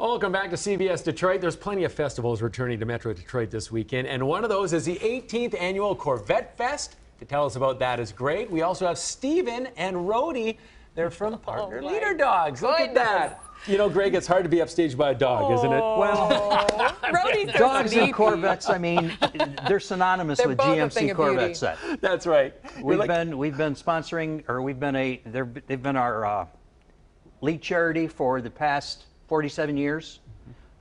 Welcome back to CBS Detroit. There's plenty of festivals returning to Metro Detroit this weekend, and one of those is the 18th annual Corvette Fest. To tell us about that is Greg. We also have Steven and Rhodey. They're from Partner Oh Leader Dogs. Look at that. You know, Greg, it's hard to be upstaged by a dog, isn't it? Well, Rhodey's dogs and. Corvettes, I mean, they're synonymous They're with GMC of Corvette set. That's right. We've like- been we've been sponsoring, or we've been a they've been our uh, lead charity for the past 47 years.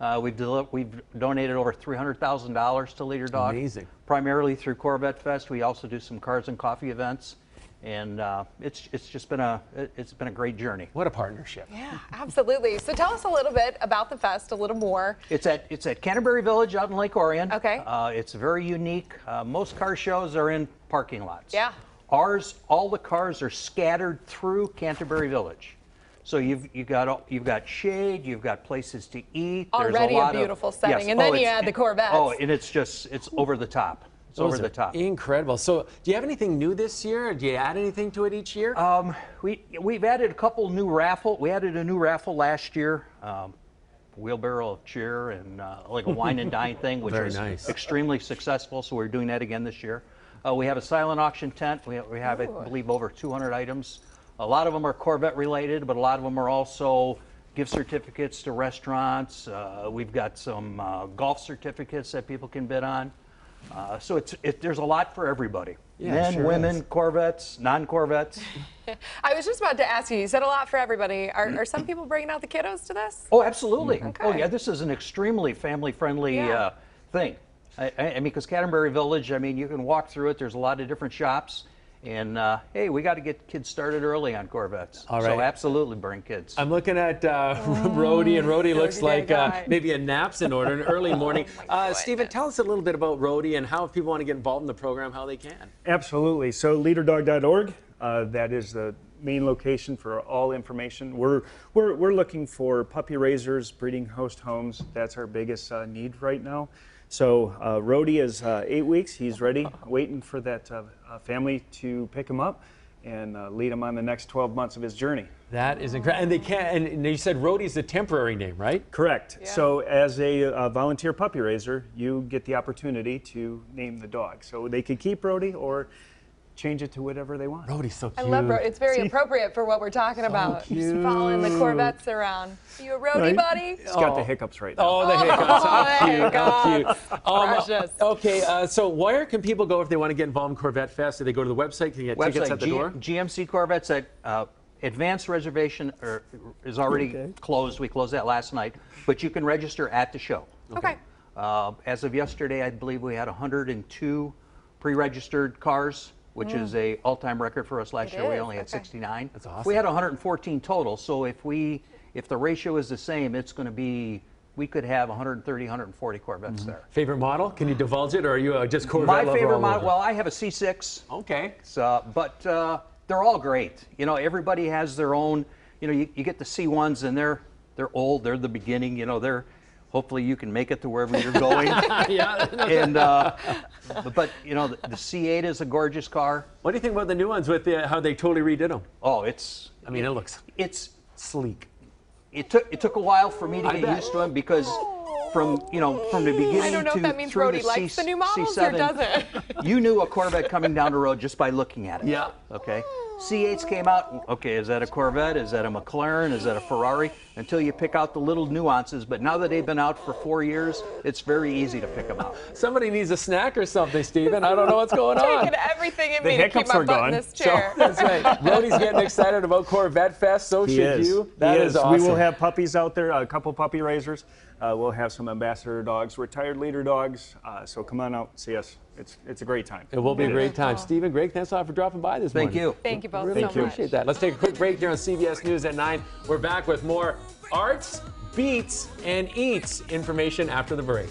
Uh, we've deli- we've donated over $300,000 to Leader Dog. Amazing. Primarily through Corvette Fest. We also do some cars and coffee events, and uh, it's it's just been a it- it's been a great journey. what a partnership. Yeah, absolutely. So tell us a little bit about the fest, a little more. It's at it's at Canterbury Village out in Lake Orion. Okay. Uh, it's very unique. Uh, most car shows are in parking lots. Yeah. Ours, all the cars are scattered through Canterbury Village. So you've you got you've got shade, you've got places to eat. there's Already a lot of- beautiful setting, Yes. and then you add the Corvettes. Oh, and it's just it's over the top. It's Those over the top. Incredible. So, do you have anything new this year? Do you add anything to it each year? Um, we we've added a couple new raffle. We added a new raffle last year. Um, wheelbarrow of cheer and uh, like a wine and dine thing, which Very was nice. extremely successful. So we're doing that again this year. Uh, we have a silent auction tent. We have, we have I believe, over 200 items. A lot of them are Corvette related, but a lot of them are also gift certificates to restaurants. Uh, we've got some uh, golf certificates that people can bid on. Uh, so it's it, there's a lot for everybody. Yeah, Men, sure women, is. Corvettes, non-Corvettes. I was just about to ask you, you said a lot for everybody. Are, are some people bringing out the kiddos to this? Oh, absolutely. Oh, yeah. This is an extremely family-friendly Yeah. uh, thing. I, I I mean, because Canterbury Village, I mean, you can walk through it. There's a lot of different shops, and uh, hey, we got to get kids started early on Corvettes. All So absolutely bring kids. I'm looking at uh, Rhodey, and Rhodey looks like uh, maybe a nap's in order, an early morning. uh. Stephen, tell us a little bit about Rhodey and how if people want to get involved in the program, how they can. Absolutely. So leaderdog.org, uh, that is the main location for all information. We're, we're, we're looking for puppy raisers, breeding host homes. That's our biggest uh, need right now. So uh, Rhodey is uh, eight weeks. He's ready, waiting for that uh, uh, family to pick him up and uh, lead him on the next 12 months of his journey. That is incredible. And they can. And you said Rhodey's a temporary name, right? Correct. Yeah. So, as a, uh volunteer puppy raiser, you get the opportunity to name the dog. So they could keep Rhodey or change it to whatever they want. Rhodey's so cute. I love Rhodey. It's very See? appropriate for what we're talking about. Just following the. Corvettes around. You a Rhodey Right? buddy? It's got the Oh. hiccups right now. Oh, the hiccups. Oh, How there cute. you How go. cute. Um, Precious. okay, uh, so where can people go if they want to get involved in Corvette Fest? Do they go to the website? Can you get tickets Website at the G- door? GMC Corvettes at uh, advanced reservation er, is already Okay. closed. We closed that last night, but you can register at the show. Okay. Uh, as of yesterday, I believe we had 102 pre-registered cars, which is a all-time record for us. Last It year we is, only had okay. 69. That's awesome. We had 114 total. So if we if the ratio is the same, it's going to be we could have 130, 140 Corvettes there. Favorite model? Can you divulge it, or are you uh, just Corvette My lover favorite all model. over? Well, I have a C6. okay. So, but uh, they're all great. You know, everybody has their own. You know, you, you get the C1s and they're they're old. They're the beginning. You know, they're hopefully you can make it to wherever you're going. yeah. and uh, but, but you know, the, the C8 is a gorgeous car. What do you think about the new ones with the, how they totally redid them? Oh, it's I mean, it looks it's sleek. it took it took a while for me to I get bet. used to them because from you know from the beginning I don't know to if that means through Rhodey the likes C, the new models or C7, doesn't. you knew a Corvette coming down the road just by looking at it. Yeah. Okay. C8s came out. Okay, is that a Corvette? Is that a McLaren? Is that a Ferrari? Until you pick out the little nuances. But now that they've been out for four years, it's very easy to pick them out. Somebody needs a snack or something, Stephen. I don't know what's going on. Taking everything in The me to keep my are butt in gone. this So- chair. That's right. Rhodey's getting excited about Corvette Fest. So He should is. you. He That is awesome. We will have puppies out there, a couple puppy raisers. Uh, we'll have some ambassador dogs, retired leader dogs. Uh, so come on out, see us. It's it's a great time. It will be a great is. time. Stephen, Greg, thanks a lot for dropping by this Thank morning. you. Thank you both Really so Thank you. much. appreciate that. Let's take a quick break here on CBS News at 9. We're back with more arts, beats, and eats information after the break.